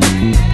Bye.